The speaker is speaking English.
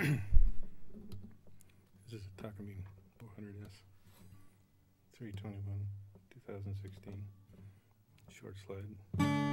This is a Takamine 400S. 321, 2016. Short slide.